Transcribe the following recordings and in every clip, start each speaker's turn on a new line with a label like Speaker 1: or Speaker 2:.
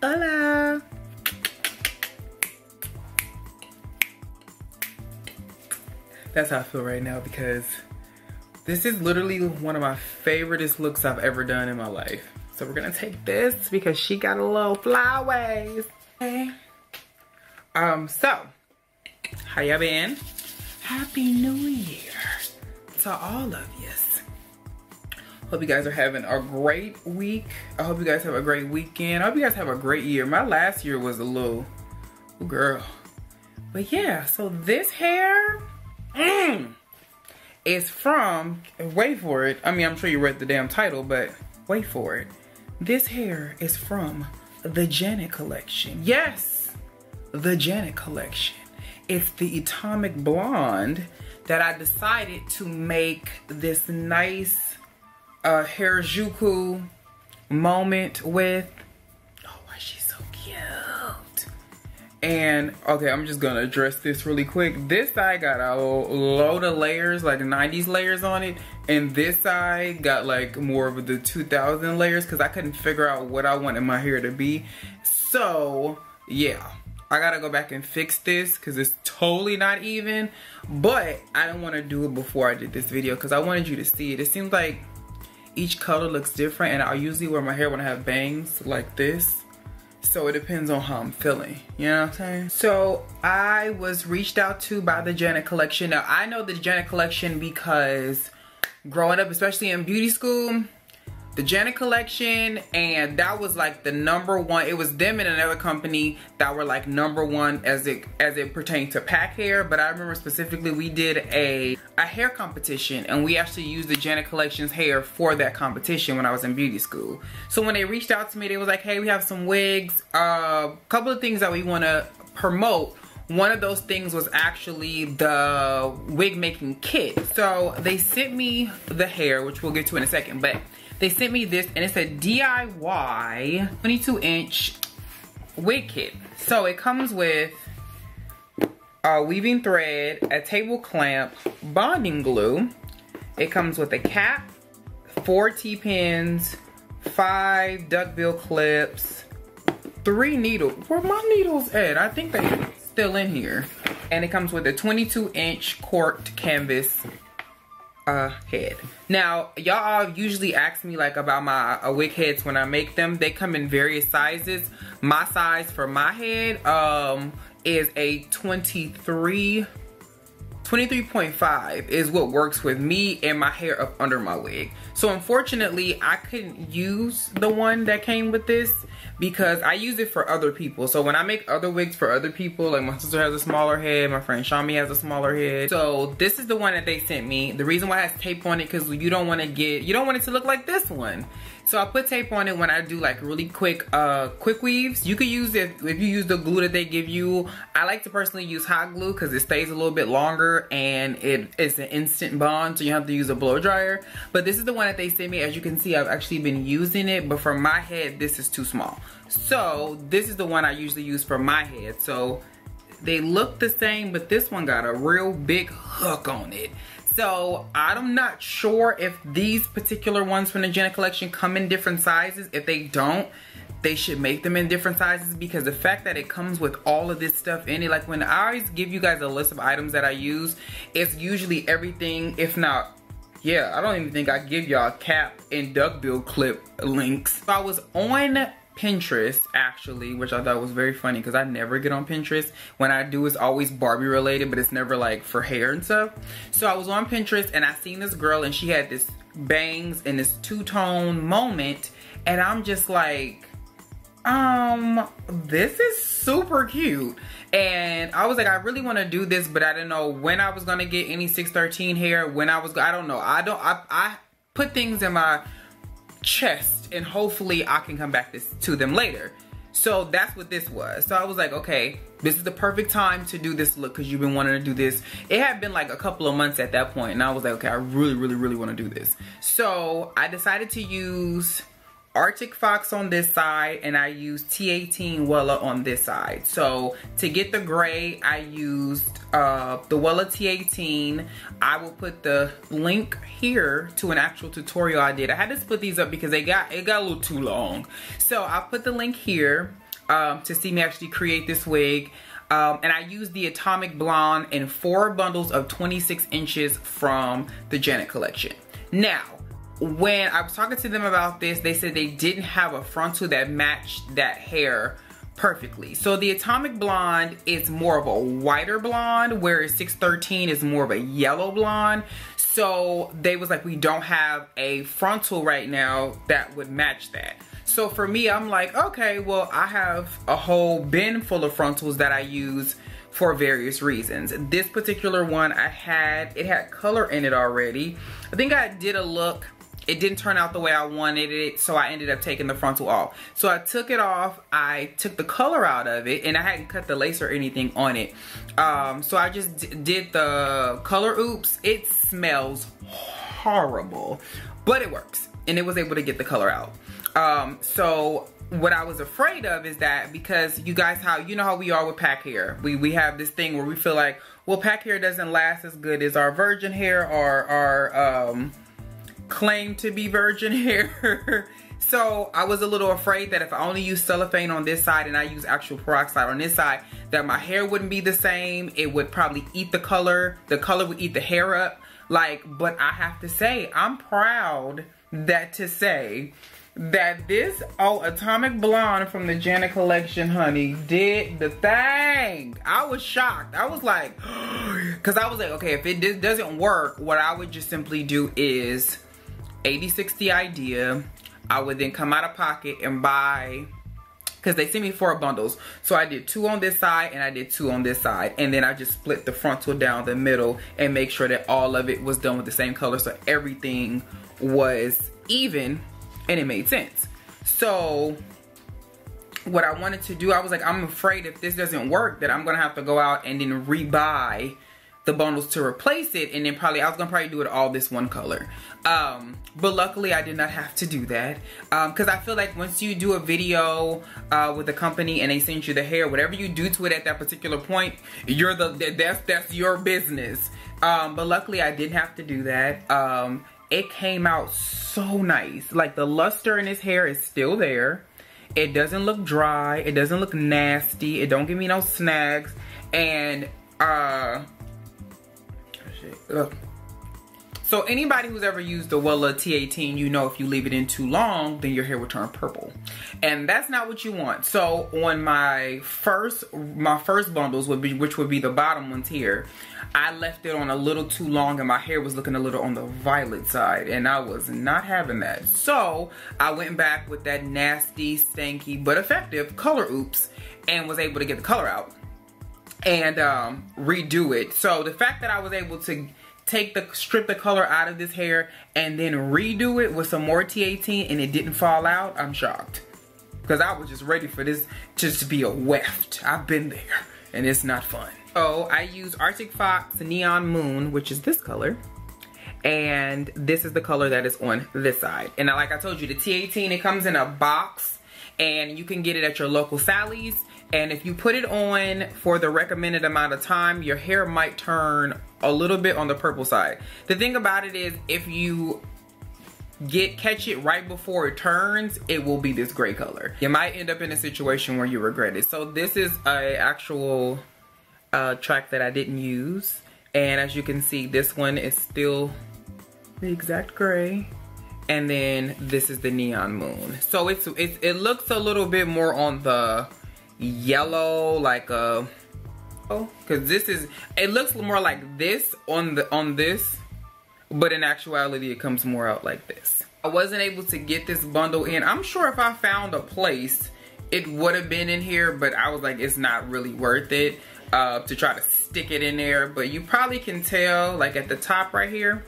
Speaker 1: Hola. That's how I feel right now because this is literally one of my favoriteest looks I've ever done in my life. So we're gonna take this because she got a little flyaways. Okay. Um, so, how y'all been? Happy New Year to all of you. Hope you guys are having a great week. I hope you guys have a great weekend. I hope you guys have a great year. My last year was a little, girl. But yeah, so this hair mm, is from, wait for it. I mean, I'm sure you read the damn title, but wait for it. This hair is from the Janet collection. Yes, the Janet collection. It's the Atomic Blonde that I decided to make this nice a Harajuku moment with. Oh, why she's so cute. And, okay, I'm just gonna address this really quick. This side got a load of layers, like 90s layers on it. And this side got like more of the 2000 layers because I couldn't figure out what I wanted my hair to be. So, yeah. I gotta go back and fix this because it's totally not even. But I didn't want to do it before I did this video because I wanted you to see it. It seems like each color looks different and I usually wear my hair when I have bangs like this. So it depends on how I'm feeling, you know what I'm saying? So I was reached out to by the Janet Collection. Now I know the Janet Collection because growing up, especially in beauty school, the Janet collection and that was like the number one. It was them and another company that were like number one as it as it pertained to pack hair but I remember specifically we did a a hair competition and we actually used the Janet collection's hair for that competition when I was in beauty school. So when they reached out to me they was like hey we have some wigs a uh, couple of things that we want to promote. One of those things was actually the wig making kit. So they sent me the hair which we'll get to in a second but they sent me this and it's a DIY 22 inch wig kit. So it comes with a weaving thread, a table clamp, bonding glue. It comes with a cap, four T-pins, five duckbill clips, three needles. Where my needles at? I think they're still in here. And it comes with a 22 inch corked canvas head. Now, y'all usually ask me like about my uh, wig heads when I make them. They come in various sizes. My size for my head um, is a 23 23.5 is what works with me and my hair up under my wig. So unfortunately, I couldn't use the one that came with this because I use it for other people. So when I make other wigs for other people, like my sister has a smaller head, my friend Shami has a smaller head. So this is the one that they sent me. The reason why it has tape on it because you don't want to get, you don't want it to look like this one. So I put tape on it when I do like really quick uh, quick weaves. You could use it if you use the glue that they give you. I like to personally use hot glue because it stays a little bit longer and it is an instant bond so you have to use a blow dryer. But this is the one that they sent me. As you can see, I've actually been using it, but for my head, this is too small. So this is the one I usually use for my head. So they look the same, but this one got a real big hook on it. So I'm not sure if these particular ones from the Janet collection come in different sizes. If they don't, they should make them in different sizes because the fact that it comes with all of this stuff in it, like when I always give you guys a list of items that I use, it's usually everything, if not yeah, I don't even think I give y'all cap and duckbill clip links. So I was on Pinterest actually, which I thought was very funny because I never get on Pinterest. When I do, it's always Barbie related, but it's never like for hair and stuff. So I was on Pinterest and I seen this girl and she had this bangs and this two-tone moment and I'm just like, um, this is super cute. And I was like, I really want to do this, but I didn't know when I was going to get any 613 hair, when I was, I don't know. I don't, I, I put things in my chest and hopefully I can come back this, to them later. So that's what this was. So I was like, okay, this is the perfect time to do this look because you've been wanting to do this. It had been like a couple of months at that point and I was like, okay, I really, really, really want to do this. So I decided to use Arctic Fox on this side and I used T18 Wella on this side. So to get the gray, I used uh, the Wella T18. I will put the link here to an actual tutorial I did. I had to split these up because they got it got a little too long. So I'll put the link here. um, to see me actually create this wig. Um, and I used the Atomic Blonde in four bundles of 26 inches from the Janet collection. Now, when I was talking to them about this, they said they didn't have a frontal that matched that hair perfectly. So the Atomic Blonde is more of a whiter blonde, whereas 613 is more of a yellow blonde. So they was like, we don't have a frontal right now that would match that. So for me, I'm like, okay, well, I have a whole bin full of frontals that I use for various reasons. This particular one I had, it had color in it already. I think I did a look it didn't turn out the way I wanted it, so I ended up taking the frontal off. So I took it off, I took the color out of it, and I hadn't cut the lace or anything on it. Um, so I just did the color oops. It smells horrible, but it works, and it was able to get the color out. Um, so what I was afraid of is that because you guys how you know how we are with pack hair. We we have this thing where we feel like well pack hair doesn't last as good as our virgin hair or our um claim to be virgin hair. so I was a little afraid that if I only use cellophane on this side and I use actual peroxide on this side, that my hair wouldn't be the same. It would probably eat the color. The color would eat the hair up. Like, but I have to say, I'm proud that to say that this oh atomic blonde from the Janet collection honey did the thing I was shocked I was like because I was like okay if it doesn't work what I would just simply do is 8060 idea. I would then come out of pocket and buy because they sent me four bundles. So I did two on this side and I did two on this side. And then I just split the frontal down the middle and make sure that all of it was done with the same color. So everything was even and it made sense. So what I wanted to do I was like I'm afraid if this doesn't work that I'm gonna have to go out and then rebuy the bundles to replace it and then probably I was gonna probably do it all this one color. Um, but luckily I did not have to do that. Because um, I feel like once you do a video uh, with a company and they send you the hair whatever you do to it at that particular point you're the that's that's your business. Um, but luckily I didn't have to do that. Um, it came out so nice. Like the luster in his hair is still there. It doesn't look dry. It doesn't look nasty. It don't give me no snags. And uh Ugh. So anybody who's ever used the Wella T18, you know if you leave it in too long, then your hair will turn purple. And that's not what you want. So on my first my first bundles would be which would be the bottom ones here, I left it on a little too long and my hair was looking a little on the violet side and I was not having that. So I went back with that nasty, stanky, but effective color oops and was able to get the color out and um, redo it. So the fact that I was able to take the strip the color out of this hair and then redo it with some more T18 and it didn't fall out, I'm shocked. Because I was just ready for this just to be a weft. I've been there and it's not fun. So I use Arctic Fox Neon Moon, which is this color. And this is the color that is on this side. And like I told you, the T18, it comes in a box and you can get it at your local Sally's and if you put it on for the recommended amount of time, your hair might turn a little bit on the purple side. The thing about it is if you get catch it right before it turns, it will be this gray color. You might end up in a situation where you regret it. So this is a actual uh, track that I didn't use. And as you can see, this one is still the exact gray. And then this is the neon moon. So it's, it's it looks a little bit more on the yellow like a oh because this is it looks more like this on the on this but in actuality it comes more out like this. I wasn't able to get this bundle in. I'm sure if I found a place it would have been in here but I was like it's not really worth it uh, to try to stick it in there. But you probably can tell like at the top right here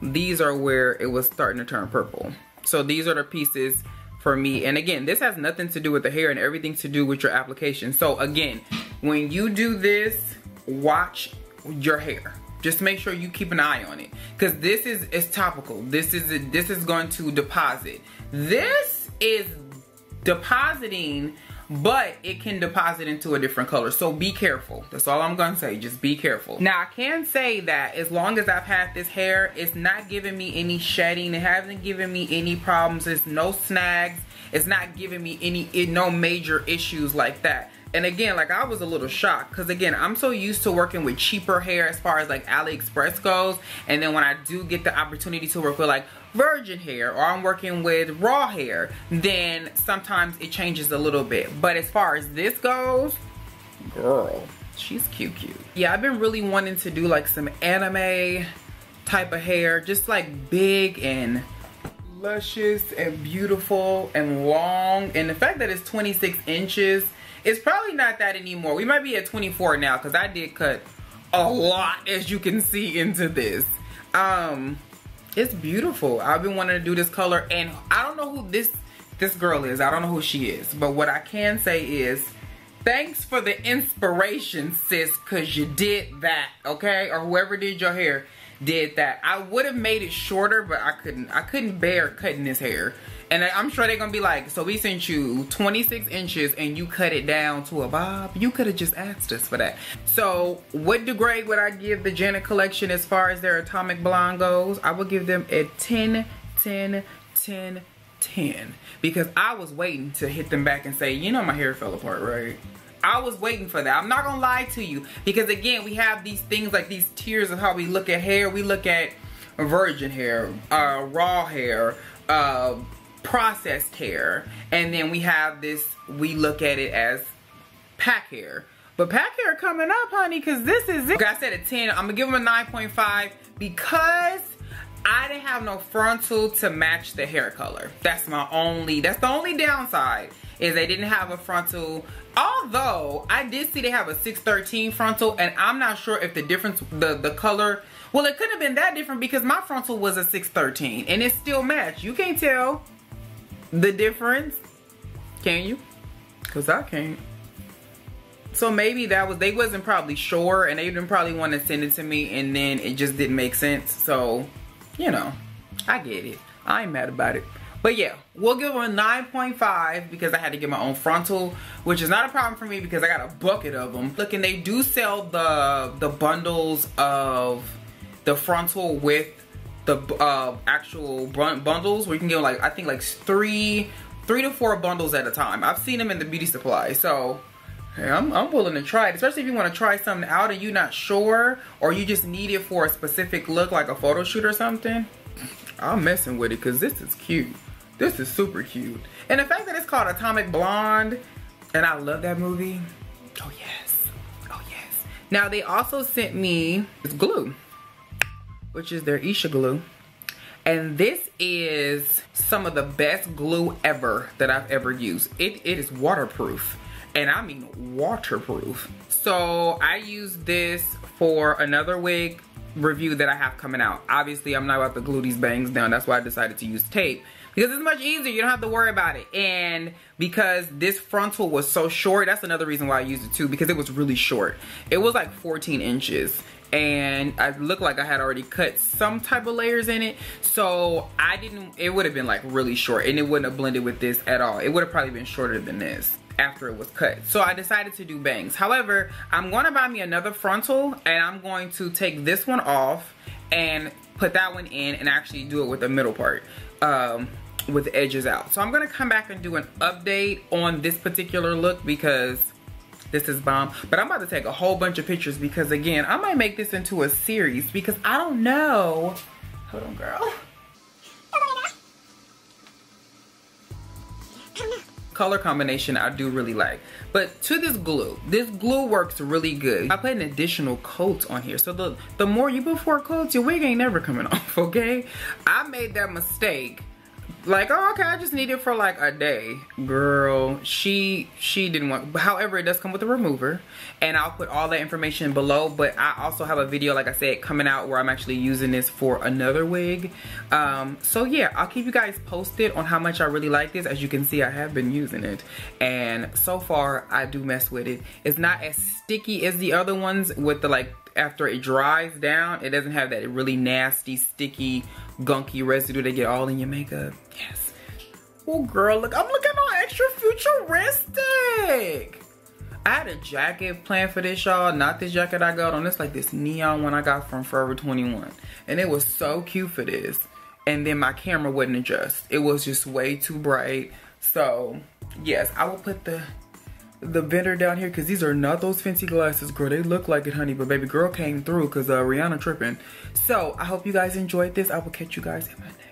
Speaker 1: these are where it was starting to turn purple. So these are the pieces for me. And again, this has nothing to do with the hair and everything to do with your application. So again, when you do this, watch your hair. Just make sure you keep an eye on it. Cause this is it's topical. This is this is going to deposit. This is depositing but it can deposit into a different color. So be careful. That's all I'm gonna say, just be careful. Now I can say that as long as I've had this hair, it's not giving me any shedding. It hasn't given me any problems. It's no snags. It's not giving me any, no major issues like that. And again, like I was a little shocked because again, I'm so used to working with cheaper hair as far as like AliExpress goes. And then when I do get the opportunity to work with like virgin hair or I'm working with raw hair, then sometimes it changes a little bit. But as far as this goes, girl, she's cute cute. Yeah, I've been really wanting to do like some anime type of hair, just like big and luscious and beautiful and long. And the fact that it's 26 inches it's probably not that anymore. We might be at 24 now because I did cut a lot as you can see into this. Um, it's beautiful. I've been wanting to do this color and I don't know who this this girl is. I don't know who she is. But what I can say is thanks for the inspiration, sis, because you did that, okay? Or whoever did your hair did that. I would have made it shorter, but I couldn't. I couldn't bear cutting this hair. And I'm sure they're gonna be like, so we sent you 26 inches and you cut it down to a bob. You could have just asked us for that. So what degrade would I give the Janet collection as far as their Atomic Blonde goes? I would give them a 10, 10, 10, 10. Because I was waiting to hit them back and say, you know my hair fell apart, right? I was waiting for that. I'm not gonna lie to you. Because again, we have these things like these tiers of how we look at hair. We look at virgin hair, uh, raw hair, uh, processed hair. And then we have this, we look at it as pack hair. But pack hair coming up, honey, because this is it. Like I said a 10, I'm gonna give them a 9.5 because I didn't have no frontal to match the hair color. That's my only, that's the only downside is they didn't have a frontal. Although I did see they have a 613 frontal and I'm not sure if the difference, the, the color, well it couldn't have been that different because my frontal was a 613 and it still matched. You can't tell the difference? Can you? Cause I can't. So maybe that was, they wasn't probably sure and they didn't probably want to send it to me and then it just didn't make sense. So, you know, I get it. I ain't mad about it. But yeah, we'll give them a 9.5 because I had to get my own frontal, which is not a problem for me because I got a bucket of them. Look, and they do sell the, the bundles of the frontal with the uh, actual bundles where you can get like I think like three three to four bundles at a time. I've seen them in the beauty supply. So hey, I'm, I'm willing to try it, especially if you want to try something out and you're not sure or you just need it for a specific look like a photo shoot or something. I'm messing with it because this is cute. This is super cute. And the fact that it's called Atomic Blonde and I love that movie. Oh yes. Oh yes. Now they also sent me this glue which is their Esha glue. And this is some of the best glue ever that I've ever used. It, it is waterproof and I mean waterproof. So I use this for another wig review that I have coming out. Obviously, I'm not about to glue these bangs down. That's why I decided to use tape because it's much easier. You don't have to worry about it. And because this frontal was so short, that's another reason why I used it too because it was really short. It was like 14 inches and I looked like I had already cut some type of layers in it. So I didn't it would have been like really short and it wouldn't have blended with this at all. It would have probably been shorter than this after it was cut. So I decided to do bangs. However I'm gonna buy me another frontal and I'm going to take this one off and put that one in and actually do it with the middle part um, with the edges out. So I'm gonna come back and do an update on this particular look because this is bomb. But I'm about to take a whole bunch of pictures because again, I might make this into a series because I don't know. Hold on, girl. color combination I do really like. But to this glue, this glue works really good. I put an additional coat on here. So the, the more you put four coats, your wig ain't never coming off, okay? I made that mistake like oh okay i just need it for like a day. Girl she she didn't want however it does come with a remover and i'll put all that information below but i also have a video like i said coming out where i'm actually using this for another wig. Um so yeah i'll keep you guys posted on how much i really like this. As you can see i have been using it and so far i do mess with it. It's not as sticky as the other ones with the like after it dries down, it doesn't have that really nasty, sticky, gunky residue that get all in your makeup. Yes. Oh, girl, look, I'm looking all extra futuristic. I had a jacket planned for this, y'all. Not this jacket I got on. It's like this neon one I got from Forever 21. And it was so cute for this. And then my camera wouldn't adjust. It was just way too bright. So, yes, I will put the the vendor down here because these are not those fancy glasses, girl. They look like it, honey, but baby girl came through because uh, Rihanna tripping. So, I hope you guys enjoyed this. I will catch you guys in my next